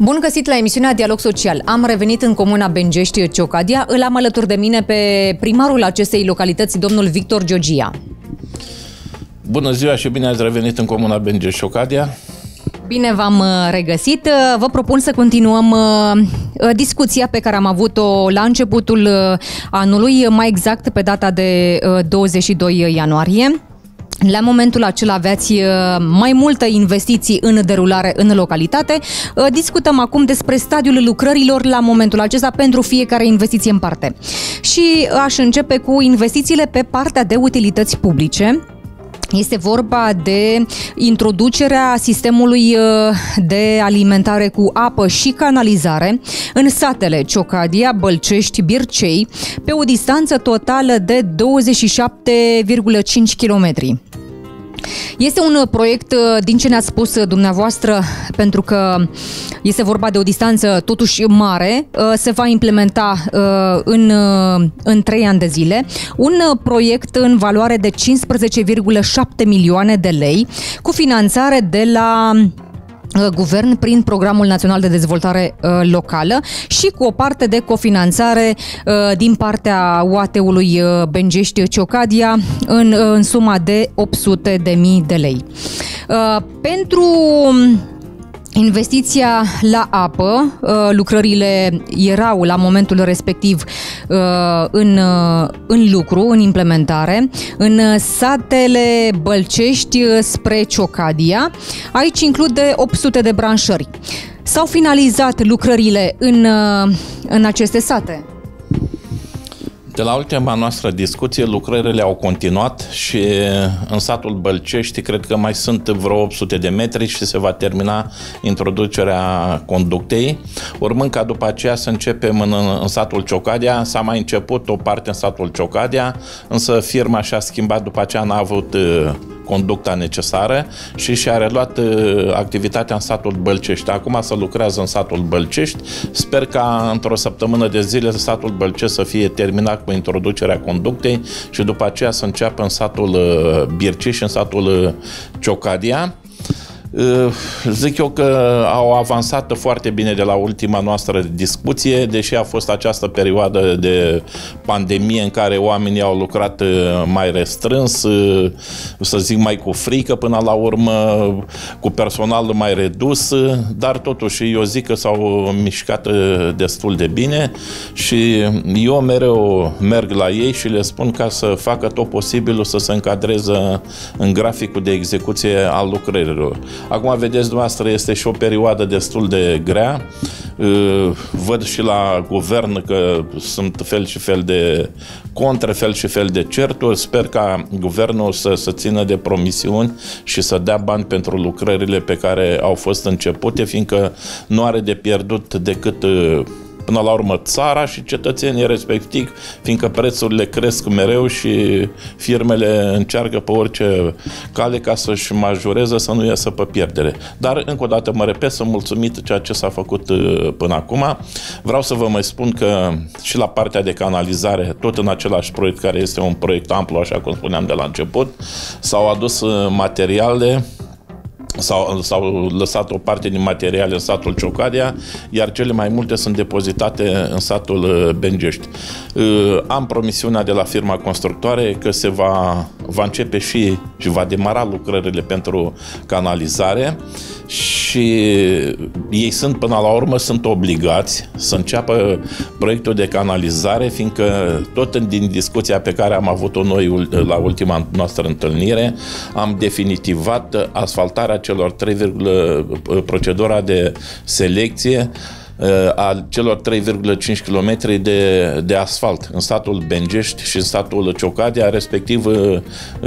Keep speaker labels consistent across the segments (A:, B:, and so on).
A: Bun găsit la emisiunea Dialog Social. Am revenit în comuna Bengești, Ciocadia. Îl am alături de mine pe primarul acestei localități, domnul Victor Giogia.
B: Bună ziua și bine ați revenit în comuna Bengești, Ciocadia.
A: Bine v-am uh, regăsit. Uh, vă propun să continuăm uh, discuția pe care am avut-o la începutul anului, mai exact pe data de 22 ianuarie. La momentul acela aveați uh, mai multe investiții în derulare în localitate. Uh, discutăm acum despre stadiul lucrărilor la momentul acesta pentru fiecare investiție în parte. Și aș începe cu investițiile pe partea de utilități publice. Este vorba de introducerea sistemului uh, de alimentare cu apă și canalizare în satele Ciocadia, Bălcești, Bircei, pe o distanță totală de 27,5 km. Este un proiect, uh, din ce ne-ați spus uh, dumneavoastră, pentru că este vorba de o distanță totuși mare, uh, se va implementa în, în 3 ani de zile, un proiect în valoare de 15,7 milioane de lei, cu finanțare de la Uh, guvern prin Programul Național de Dezvoltare uh, Locală și cu o parte de cofinanțare uh, din partea UAT-ului Bengești Ciocadia în, în suma de 800 de mii de lei. Pentru Investiția la apă, uh, lucrările erau la momentul respectiv uh, în, uh, în lucru, în implementare, în satele Bălcești spre Ciocadia. Aici include 800 de branșări. S-au finalizat lucrările în, în aceste sate?
B: De la ultima noastră discuție, lucrările au continuat și în satul Bălcești cred că mai sunt vreo 800 de metri și se va termina introducerea conductei. Urmând ca după aceea să începem în, în satul Ciocadia, s-a mai început o parte în satul Ciocadia, însă firma și-a schimbat după aceea, n-a avut conducta necesară și și-a reluat uh, activitatea în satul Bălcești. Acum să lucrează în satul Bălcești. Sper ca într-o săptămână de zile satul Bălcești să fie terminat cu introducerea conductei și după aceea să înceapă în satul uh, Birciș și în satul uh, Ciocadia. Eh, zic eu că au avansat foarte bine de la ultima noastră discuție, deși a fost această perioadă de pandemie în care oamenii au lucrat eh, mai restrâns, eh, să zic mai cu frică până la urmă, cu personal mai redus, dar totuși eu zic că s-au mișcat destul de bine și eu mereu merg la ei și le spun ca să facă tot posibilul să se încadreze în graficul de execuție al lucrărilor. Acum, vedeți dumneavoastră, este și o perioadă destul de grea. Uh, văd și la guvern că sunt fel și fel de contre, fel și fel de certuri. Sper ca guvernul să, să țină de promisiuni și să dea bani pentru lucrările pe care au fost începute, fiindcă nu are de pierdut decât uh, până la urmă țara și cetățenii respectiv, fiindcă prețurile cresc mereu și firmele încearcă pe orice cale ca să-și majoreze, să nu iasă pe pierdere. Dar, încă o dată, mă repet, sunt mulțumit ceea ce s-a făcut uh, până acum. Vreau să vă mai spun că și la partea de canalizare, tot în același proiect, care este un proiect amplu, așa cum spuneam de la început, s-au adus uh, materiale S-au, s-au lăsat o parte din materiale în satul Ciocadia, iar cele mai multe sunt depozitate în satul uh, Bengești. Uh, am promisiunea de la firma constructoare că se va, va începe și, și va demara lucrările pentru canalizare și ei sunt, până la urmă, sunt obligați să înceapă proiectul de canalizare, fiindcă tot din discuția pe care am avut-o noi la ultima noastră întâlnire, am definitivat asfaltarea celor 3, procedura de selecție a celor 3,5 km de, de asfalt în statul Bengești și în statul Ciocadia, respectiv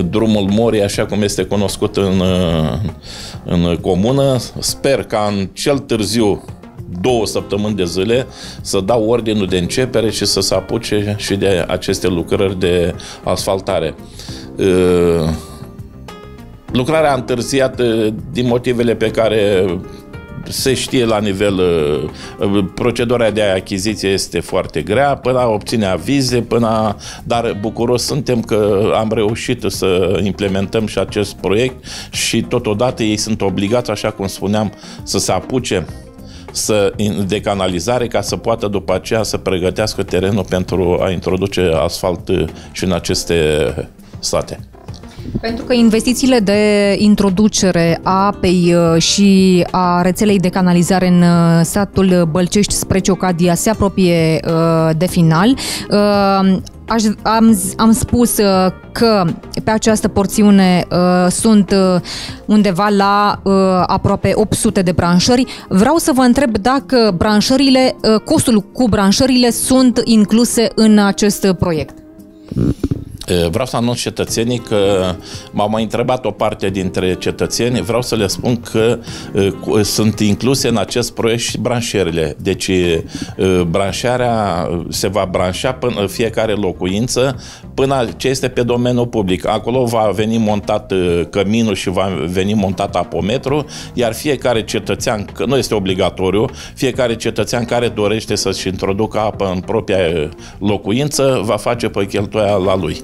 B: drumul Mori, așa cum este cunoscut în, în comună. Sper ca în cel târziu două săptămâni de zile să dau ordinul de începere și să se apuce și de aceste lucrări de asfaltare. Lucrarea a întârziat din motivele pe care se știe la nivel, uh, procedura de achiziție este foarte grea, până a obține avize, până a, dar bucuros suntem că am reușit să implementăm și acest proiect și totodată ei sunt obligați, așa cum spuneam, să se apuce să, de canalizare ca să poată după aceea să pregătească terenul pentru a introduce asfalt și în aceste sate.
A: Pentru că investițiile de introducere a apei uh, și a rețelei de canalizare în uh, satul Bălcești spre Ciocadia se apropie uh, de final, Aș, am, am spus că pe această porțiune uh, sunt uh, undeva la uh, aproape 800 de branșări. Vreau să vă întreb dacă branșările, uh, costul cu branșările sunt incluse în acest proiect.
B: Vreau să anunț cetățenii că m-au mai întrebat o parte dintre cetățeni. Vreau să le spun că sunt incluse în acest proiect și branșările. Deci branșarea se va branșa până fiecare locuință până ce este pe domeniul public. Acolo va veni montat căminul și va veni montat apometru, iar fiecare cetățean, că nu este obligatoriu, fiecare cetățean care dorește să-și introducă apă în propria locuință va face pe cheltuia la lui.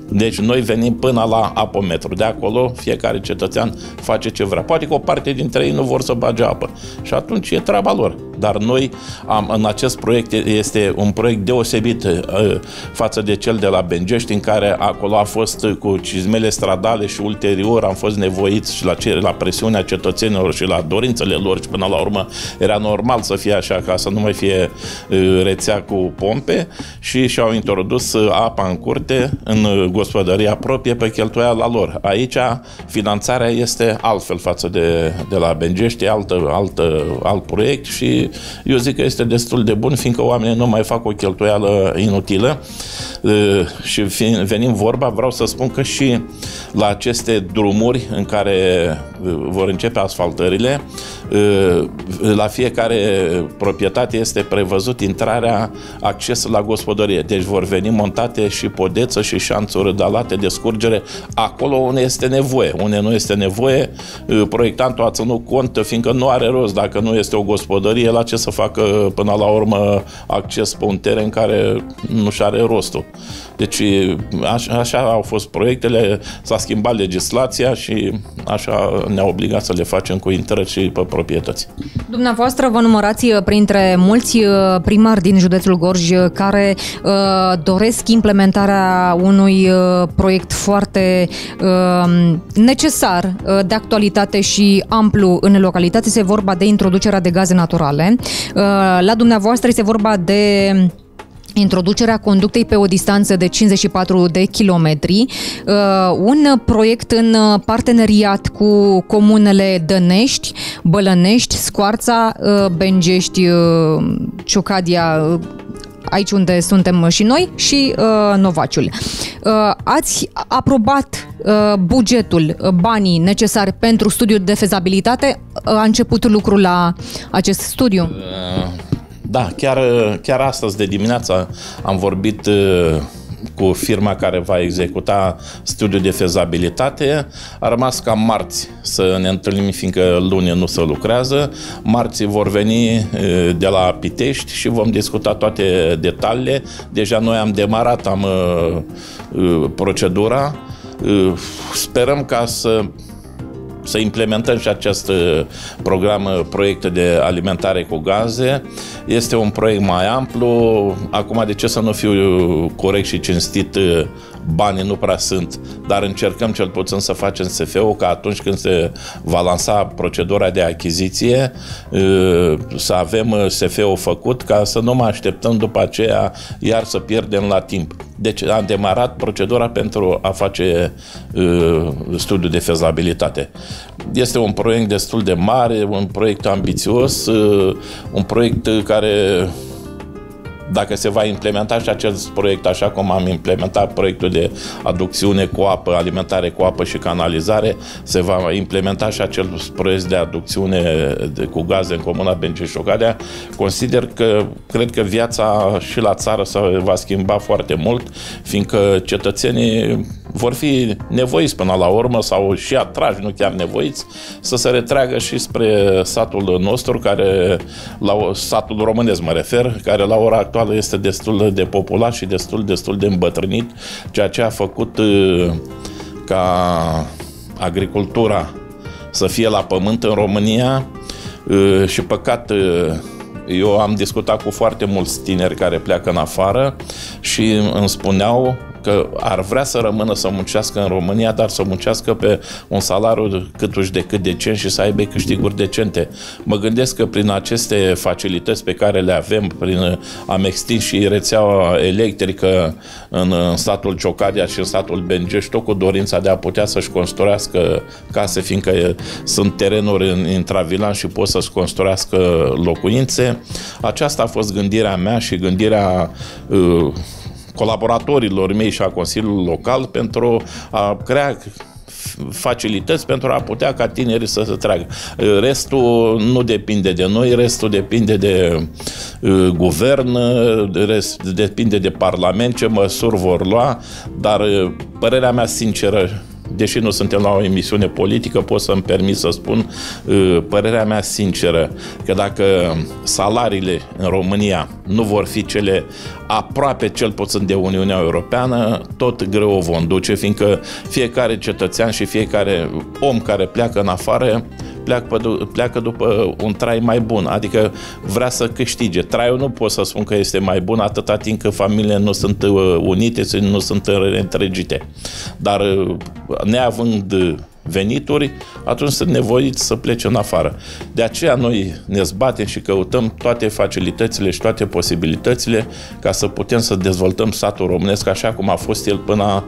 B: Deci noi venim până la apometru. De acolo fiecare cetățean face ce vrea. Poate că o parte dintre ei nu vor să bage apă. Și atunci e treaba lor. Dar noi am, în acest proiect este un proiect deosebit uh, față de cel de la Bengești, în care acolo a fost cu cizmele stradale și ulterior am fost nevoiți și la, ce, la presiunea cetățenilor și la dorințele lor și până la urmă era normal să fie așa ca să nu mai fie uh, rețea cu pompe și și-au introdus uh, apa în curte în gospodăria proprie pe cheltuiala lor. Aici finanțarea este altfel față de, de la Bengești, altă, altă, alt proiect și eu zic că este destul de bun, fiindcă oamenii nu mai fac o cheltuială inutilă și venim vorba, vreau să spun că și la aceste drumuri în care vor începe asfaltările, la fiecare proprietate este prevăzut intrarea, acces la gospodărie. Deci vor veni montate și podeță și șanțuri dalate de scurgere acolo unde este nevoie. Unde nu este nevoie, proiectantul a ținut cont, fiindcă nu are rost dacă nu este o gospodărie, la ce să facă până la urmă acces pe un teren care nu și are rostul. Deci așa, așa au fost proiectele, s-a schimbat legislația și așa ne-a obligat să le facem cu intrări și pe proprietăți.
A: Dumneavoastră vă numărați uh, printre mulți uh, primari din județul Gorj uh, care uh, doresc implementarea unui uh, proiect foarte uh, necesar, uh, de actualitate și amplu în localitate. Se vorba de introducerea de gaze naturale. Uh, la dumneavoastră este vorba de introducerea conductei pe o distanță de 54 de kilometri, uh, un proiect în parteneriat cu comunele Dănești, Bălănești, Scoarța, uh, Bengești, uh, Ciocadia, aici unde suntem și noi, și uh, Novaciul. Uh, ați aprobat uh, bugetul, uh, banii necesari pentru studiul de fezabilitate? A început lucrul la acest studiu? Uh
B: da, chiar, chiar astăzi de dimineață am vorbit uh, cu firma care va executa studiul de fezabilitate. A rămas cam marți să ne întâlnim, fiindcă luni nu se lucrează. Marți vor veni uh, de la Pitești și vom discuta toate detaliile. Deja noi am demarat, am uh, procedura. Sperăm ca să să implementăm și acest uh, program, uh, proiect de alimentare cu gaze. Este un proiect mai amplu. Acum, de ce să nu fiu corect și cinstit, uh, banii nu prea sunt, dar încercăm cel puțin să facem SF-ul ca atunci când se va lansa procedura de achiziție să avem SF-ul făcut ca să nu mai așteptăm după aceea iar să pierdem la timp. Deci am demarat procedura pentru a face uh, studiul de fezabilitate. Este un proiect destul de mare, un proiect ambițios, uh, un proiect care dacă se va implementa și acest proiect așa cum am implementat proiectul de aducțiune cu apă, alimentare cu apă și canalizare, se va implementa și acel proiect de aducțiune de, cu gaze în comuna Benceșogadea, consider că cred că viața și la țară se va schimba foarte mult, fiindcă cetățenii vor fi nevoiți până la urmă sau și atrași, nu chiar nevoiți, să se retragă și spre satul nostru, care, la satul românesc mă refer, care la ora actuală este destul de popular și destul, destul de îmbătrânit, ceea ce a făcut uh, ca agricultura să fie la pământ în România uh, și păcat uh, Eu am discutat cu foarte mulți tineri care pleacă în afară și îmi spuneau că ar vrea să rămână să muncească în România, dar să muncească pe un salariu câtuși de cât decent și să aibă câștiguri decente. Mă gândesc că prin aceste facilități pe care le avem, prin am extins și rețeaua electrică în, în statul Ciocadia și în statul Bengeș, tot cu dorința de a putea să-și construiască case, fiindcă sunt terenuri în intravilan și pot să-și construiască locuințe. Aceasta a fost gândirea mea și gândirea uh, colaboratorilor mei și a Consiliului Local pentru a crea facilități pentru a putea ca tinerii să se treacă. Restul nu depinde de noi, restul depinde de uh, guvern, rest depinde de parlament, ce măsuri vor lua, dar uh, părerea mea sinceră deși nu suntem la o emisiune politică, pot să-mi permit să spun uh, părerea mea sinceră că dacă salariile în România nu vor fi cele aproape cel puțin de Uniunea Europeană, tot greu o vom duce, fiindcă fiecare cetățean și fiecare om care pleacă în afară pleacă, pleacă după un trai mai bun, adică vrea să câștige. Traiul nu pot să spun că este mai bun atâta timp că familiile nu sunt uh, unite, nu sunt întregite. Dar uh, neavând venituri, atunci sunt nevoiți să plece în afară. De aceea noi ne zbatem și căutăm toate facilitățile și toate posibilitățile ca să putem să dezvoltăm satul românesc așa cum a fost el până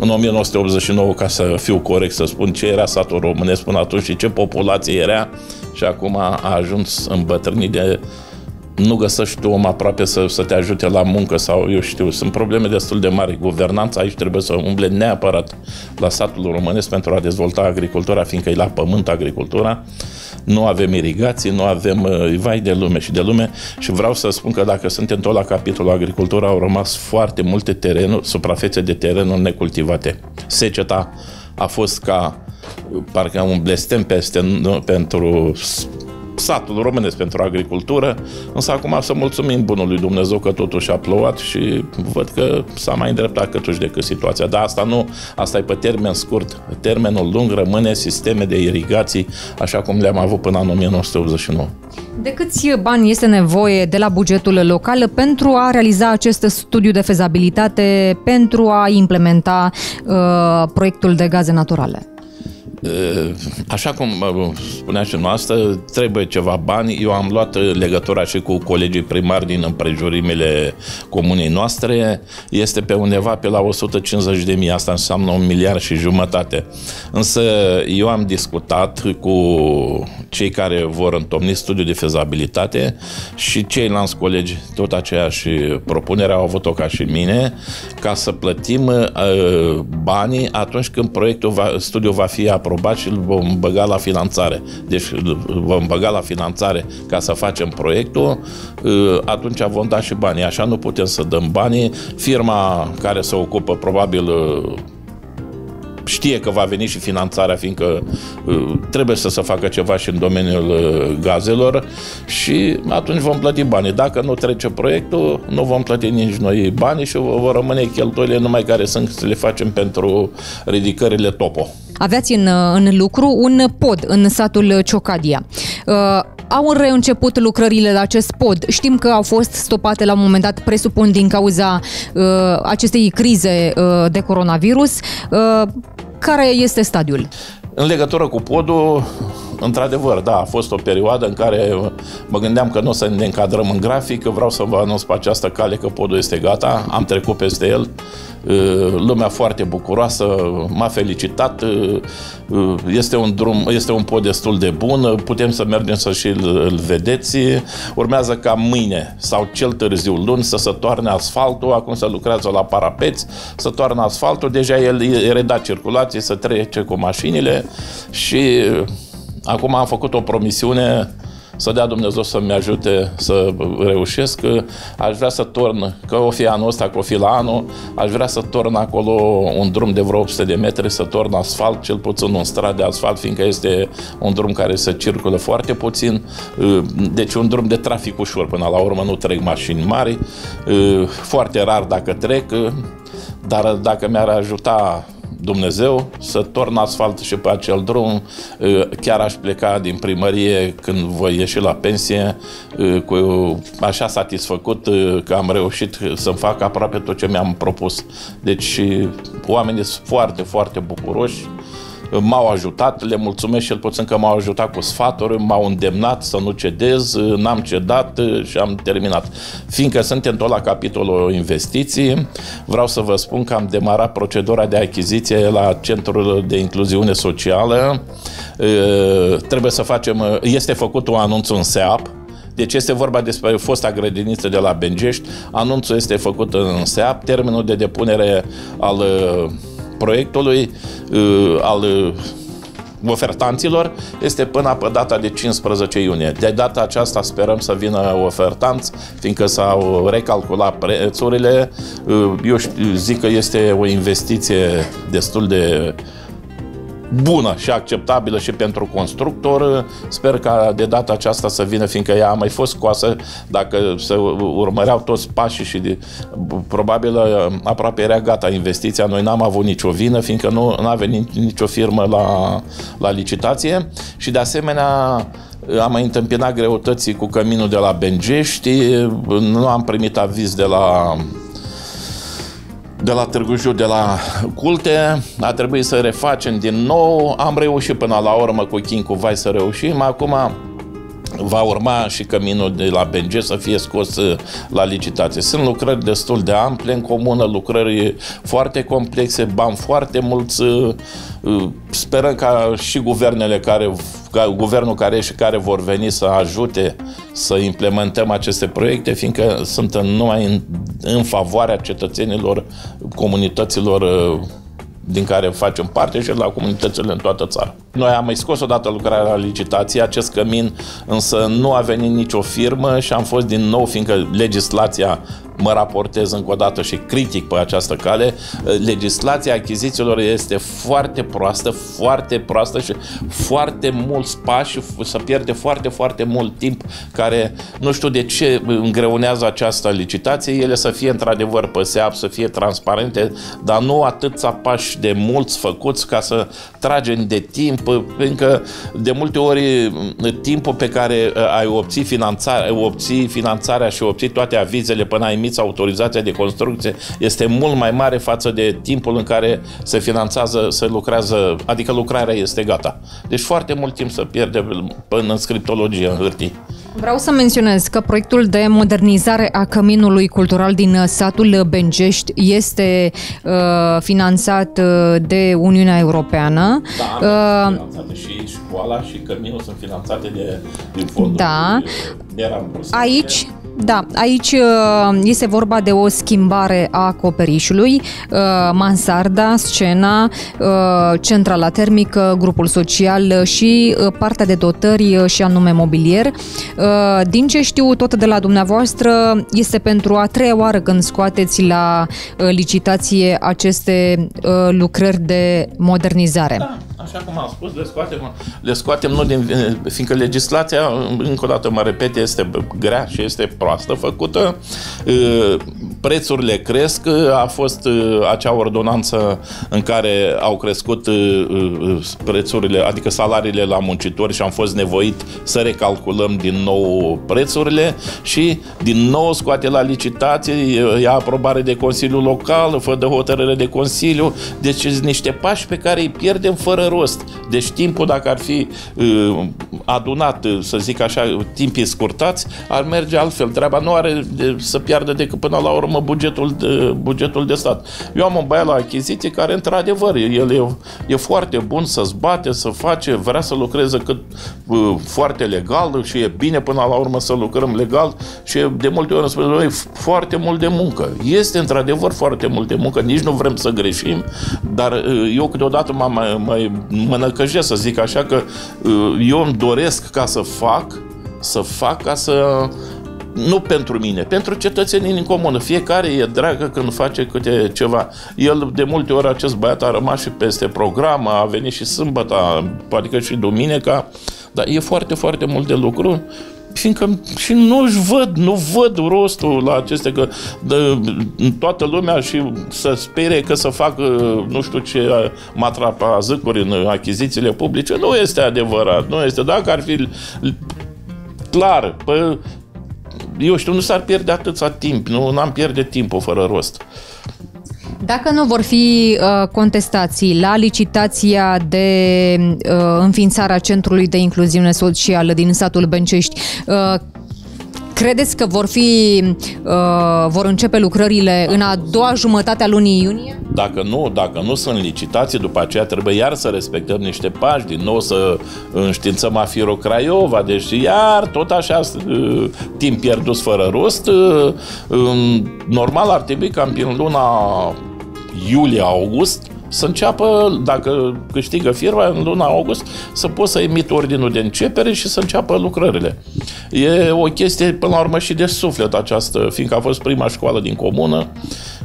B: în 1989, ca să fiu corect să spun ce era satul românesc până atunci și ce populație era. Și acum a ajuns îmbătrânit de nu găsești om aproape să, să te ajute la muncă sau eu știu, sunt probleme destul de mari. Guvernanța aici trebuie să umble neapărat la satul românesc pentru a dezvolta agricultura, fiindcă e la pământ agricultura nu avem irigații, nu avem uh, vai de lume și de lume și vreau să spun că dacă suntem tot la capitolul agricultură, au rămas foarte multe terenuri, suprafețe de terenuri necultivate. Seceta a fost ca parcă un blestem peste, pentru satul românesc pentru agricultură, însă acum să mulțumim bunului Dumnezeu că totuși a plouat și văd că s-a mai îndreptat câtuși decât situația. Dar asta nu, asta e pe termen scurt. Termenul lung rămâne sisteme de irigații, așa cum le-am avut până în 1989.
A: De câți bani este nevoie de la bugetul local pentru a realiza acest studiu de fezabilitate, pentru a implementa uh, proiectul de gaze naturale?
B: Așa cum spunea și noastră, trebuie ceva bani. Eu am luat legătura și cu colegii primari din împrejurimile comunei noastre. Este pe undeva pe la 150 de mii. Asta înseamnă un miliard și jumătate. Însă eu am discutat cu cei care vor întocmi studiul de fezabilitate și ceilalți colegi tot aceeași propunere au avut-o ca și mine ca să plătim banii atunci când proiectul va, studiul va fi aprobat aprobat și îl vom băga la finanțare. Deci vom băga la finanțare ca să facem proiectul, ă, atunci vom da și banii. Așa nu putem să dăm banii. Firma care se ocupă probabil ă, știe că va veni și finanțarea, fiindcă uh, trebuie să se facă ceva și în domeniul uh, gazelor și atunci vom plăti banii. Dacă nu trece proiectul, nu vom plăti nici noi banii și vor rămâne cheltuielile numai care sunt să le facem pentru ridicările topo.
A: Aveați în, în lucru un pod în satul Ciocadia. Uh, au reînceput lucrările la acest pod. Știm că au fost stopate la un moment dat, presupun, din cauza uh, acestei crize uh, de coronavirus. Uh, care este stadiul?
B: În legătură cu podul, într-adevăr, da, a fost o perioadă în care mă gândeam că nu o să ne încadrăm în grafic, că vreau să vă anunț pe această cale că podul este gata, am trecut peste el, lumea foarte bucuroasă, m-a felicitat, este un drum, este un pod destul de bun, putem să mergem să și îl, îl vedeți, urmează ca mâine sau cel târziu luni să se toarne asfaltul, acum se lucrează la parapeți, să toarnă asfaltul, deja el e redat circulație, să trece cu mașinile și acum am făcut o promisiune să dea Dumnezeu să-mi ajute să reușesc. Aș vrea să torn, că o fi anul ăsta, că o fi la anul, aș vrea să torn acolo un drum de vreo 800 de metri, să torn asfalt, cel puțin un strat de asfalt, fiindcă este un drum care se circulă foarte puțin, deci un drum de trafic ușor, până la urmă nu trec mașini mari, foarte rar dacă trec, dar dacă mi-ar ajuta Dumnezeu să torn asfalt și pe acel drum. Chiar aș pleca din primărie când voi ieși la pensie cu așa satisfăcut că am reușit să-mi fac aproape tot ce mi-am propus. Deci oamenii sunt foarte, foarte bucuroși m-au ajutat, le mulțumesc cel puțin că m-au ajutat cu sfaturi, m-au îndemnat să nu cedez, n-am cedat și am terminat. Fiindcă suntem tot la capitolul investiții, vreau să vă spun că am demarat procedura de achiziție la Centrul de Incluziune Socială. Trebuie să facem, este făcut un anunț în SEAP, deci este vorba despre fosta grădiniță de la Bengești. Anunțul este făcut în SEAP. Termenul de depunere al proiectului uh, al uh, ofertanților este până pe data de 15 iunie. De data aceasta sperăm să vină ofertanți, fiindcă s-au recalculat prețurile. Uh, eu zic că este o investiție destul de bună și acceptabilă și pentru constructor. Sper ca de data aceasta să vină, fiindcă ea a mai fost scoasă, dacă se urmăreau toți pașii și de, probabil aproape era gata investiția. Noi n-am avut nicio vină, fiindcă nu a venit nicio firmă la, la licitație și de asemenea am mai întâmpinat greutății cu căminul de la Bengești, nu am primit aviz de la de la Târgu Jiu, de la Culte, a trebuit să refacem din nou, am reușit până la urmă cu Chin cu Vai să reușim, acum va urma și căminul de la BNG să fie scos uh, la licitație. Sunt lucrări destul de ample în comună, lucrări foarte complexe, bani foarte mulți. Uh, uh, sperăm ca și guvernele care, ca guvernul care și care vor veni să ajute să implementăm aceste proiecte, fiindcă sunt numai în, în favoarea cetățenilor, comunităților din care facem parte și la comunitățile în toată țara. Noi am mai scos odată lucrarea la licitație, acest cămin însă nu a venit nicio firmă și am fost din nou, fiindcă legislația mă raportez încă o dată și critic pe această cale, legislația achizițiilor este foarte proastă, foarte proastă și foarte mulți pași și să pierde foarte, foarte mult timp care nu știu de ce îngreunează această licitație, ele să fie într-adevăr pe SEAP, să fie transparente, dar nu atâția pași de mulți făcuți ca să tragem de timp, pentru că de multe ori timpul pe care uh, ai obții finanțarea, obții finanțarea și obții toate avizele până ai emiți autorizația de construcție este mult mai mare față de timpul în care se finanțează, se lucrează, adică lucrarea este gata. Deci foarte mult timp să pierde până în scriptologie, în hârtii.
A: Vreau să menționez că proiectul de modernizare a căminului cultural din satul Bengești este uh, finanțat uh, de Uniunea Europeană.
B: Da, uh, finanțate și școala și căminul sunt finanțate de, din fondul.
A: Da. Aici, da, aici uh, este vorba de o schimbare a acoperișului, uh, mansarda, scena, uh, centrala termică, grupul social și partea de dotări și anume mobilier. Din ce știu tot de la dumneavoastră, este pentru a treia oară când scoateți la licitație aceste lucrări de modernizare.
B: Da așa cum am spus, le scoatem, le scoatem nu din, fiindcă legislația, încă o dată mă repet, este grea și este proastă făcută, prețurile cresc, a fost acea ordonanță în care au crescut prețurile, adică salariile la muncitori și am fost nevoit să recalculăm din nou prețurile și din nou scoate la licitație, ia aprobare de Consiliul Local, fă de hotărâre de Consiliu, deci sunt niște pași pe care îi pierdem fără rost. Deci timpul, dacă ar fi uh, adunat, să zic așa, timpii scurtați, ar merge altfel. Treaba nu are de, să piardă decât până la urmă bugetul de, bugetul de stat. Eu am un băiat la achiziție care, într-adevăr, el e, e foarte bun să-ți bate, să face, vrea să lucreze cât uh, foarte legal și e bine până la urmă să lucrăm legal și de multe ori îmi spune, noi, foarte mult de muncă. Este într-adevăr foarte mult de muncă, nici nu vrem să greșim, dar uh, eu câteodată mă mai, mai mă năcăjesc, să zic așa, că uh, eu îmi doresc ca să fac, să fac ca să nu pentru mine, pentru cetățenii în comună. Fiecare e dragă când face câte ceva. El, de multe ori, acest băiat a rămas și peste program, a venit și sâmbătă, adică și duminica, dar e foarte, foarte mult de lucru fiindcă și nu-și văd, nu văd rostul la aceste, că de, toată lumea și să spere că să facă nu știu ce matrapa zâcuri în achizițiile publice, nu este adevărat, nu este. Dacă ar fi clar, pă, eu știu, nu s-ar pierde atâția timp, nu am pierde timpul fără rost.
A: Dacă nu vor fi uh, contestații la licitația de uh, înființarea Centrului de Incluziune Socială din satul Bencești, uh, credeți că vor fi uh, vor începe lucrările în a doua jumătate a lunii iunie?
B: Dacă nu, dacă nu sunt licitații, după aceea trebuie iar să respectăm niște pași, din nou să înștiințăm Afiro Craiova, deci iar tot așa uh, timp pierdut fără rost. Uh, normal ar trebui ca în luna iulie-august să înceapă, dacă câștigă firma în luna august, să poți să emit ordinul de începere și să înceapă lucrările. E o chestie, până la urmă, și de suflet această, fiindcă a fost prima școală din comună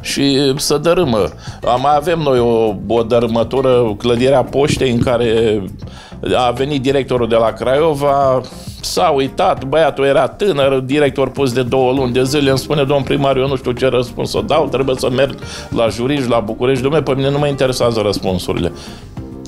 B: și să dărâmă. Mai avem noi o, o dărâmătură, clădirea poștei, în care a venit directorul de la Craiova, s-a uitat, băiatul era tânăr, director pus de două luni de zile, îmi spune, domn primar, eu nu știu ce răspuns să dau, trebuie să merg la juriș, la București, domnule, pe mine nu mă interesează răspunsurile.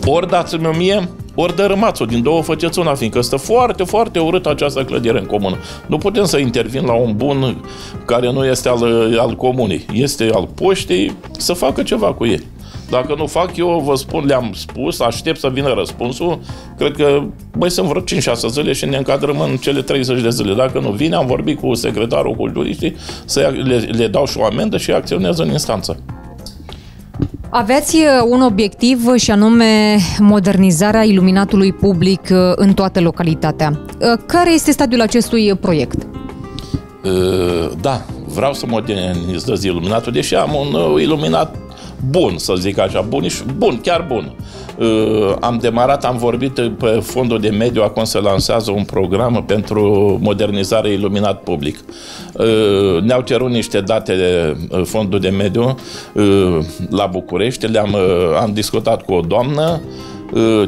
B: Ori dați-mi mie, ori dărâmați-o, din două faceți una, fiindcă este foarte, foarte urât această clădire în comună. Nu putem să intervin la un bun care nu este al, al comunei, este al poștei, să facă ceva cu ei. Dacă nu fac, eu vă spun, le-am spus, aștept să vină răspunsul. Cred că, băi, sunt vreo 5-6 zile și ne încadrăm în cele 30 de zile. Dacă nu vine, am vorbit cu secretarul culturii, să le, le dau și o amendă și acționează în instanță.
A: Aveți uh, un obiectiv și anume modernizarea iluminatului public uh, în toată localitatea. Uh, care este stadiul acestui proiect?
B: Da, vreau să modernizez iluminatul, deși am un iluminat bun, să zic așa, bun, bun chiar bun. Uh, am demarat, am vorbit pe fondul de mediu, acum se lansează un program pentru modernizare iluminat public. Uh, ne-au cerut niște date de uh, fondul de mediu la București, le-am am discutat cu o doamnă,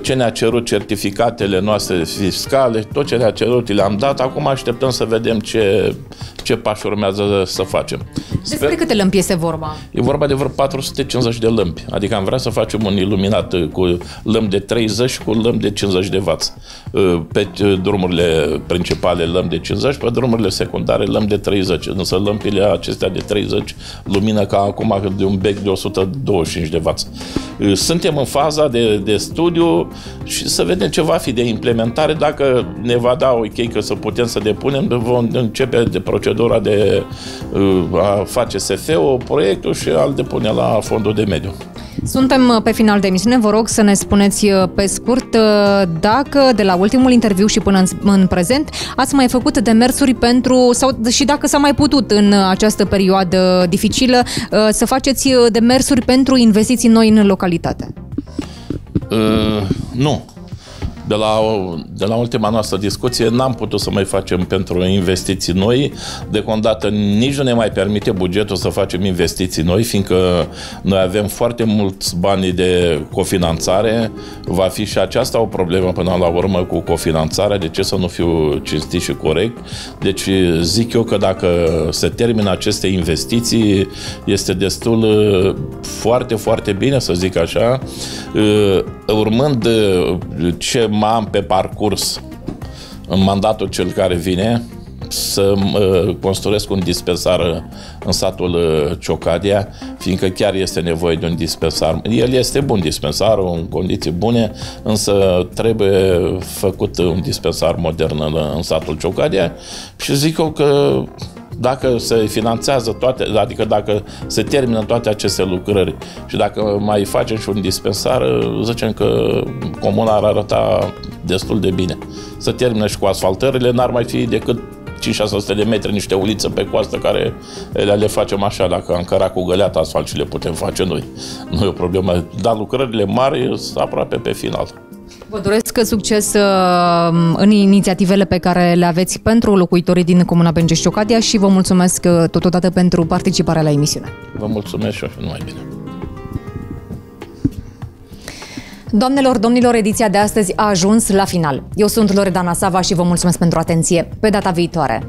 B: ce ne-a cerut certificatele noastre fiscale, tot ce ne-a cerut le-am dat, acum așteptăm să vedem ce, ce pași urmează să facem.
A: Despre Sper... câte lămpi este vorba?
B: E vorba de vreo 450 de lămpi. Adică am vrea să facem un iluminat uh, cu lămpi de 30 și cu lămpi de 50 de W. Uh, pe uh, drumurile principale lămpi de 50, pe drumurile secundare lămpi de 30. Însă lămpile acestea de 30 lumină ca acum de un bec de 125 de W. Suntem în faza de, de studiu și să vedem ce va fi de implementare. Dacă ne va da ok că să putem să depunem, vom începe de procedura de a face SF-ul, proiectul și al depune la fondul de mediu.
A: Suntem uh, pe final de emisiune. Vă rog să ne spuneți uh, pe scurt uh, dacă de la ultimul interviu și până în, în prezent ați mai făcut demersuri pentru, sau și dacă s-a mai putut în această perioadă dificilă, să faceți demersuri pentru investiții noi în localitate.
B: Uh, nu de la, de la ultima noastră discuție n-am putut să mai facem pentru investiții noi. Deocamdată nici nu ne mai permite bugetul să facem investiții noi, fiindcă noi avem foarte mulți bani de cofinanțare. Va fi și aceasta o problemă până la urmă cu cofinanțarea. De ce să nu fiu cinstit și corect? Deci zic eu că dacă se termină aceste investiții, este destul foarte, foarte bine, să zic așa, urmând ce am pe parcurs în mandatul cel care vine să uh, construiesc un dispensar în satul uh, Ciocadia, fiindcă chiar este nevoie de un dispensar. El este bun dispensar, în condiții bune, însă trebuie făcut un dispensar modern în, în satul Ciocadia și zic eu că dacă se finanțează toate, adică dacă se termină toate aceste lucrări și dacă mai facem și un dispensar, zicem că comuna ar arăta destul de bine. Să termină și cu asfaltările, n-ar mai fi decât 5-600 de metri niște ulițe pe coastă care le, le facem așa, dacă am cărat cu găleata asfalt și le putem face noi. Nu e o problemă, dar lucrările mari sunt aproape pe final.
A: Vă doresc succes uh, în inițiativele pe care le aveți pentru locuitorii din Comuna Bengeș-Ciocadia și vă mulțumesc uh, totodată pentru participarea la emisiune.
B: Vă mulțumesc și eu și numai bine.
A: Doamnelor, domnilor, ediția de astăzi a ajuns la final. Eu sunt Loredana Sava și vă mulțumesc pentru atenție. Pe data viitoare!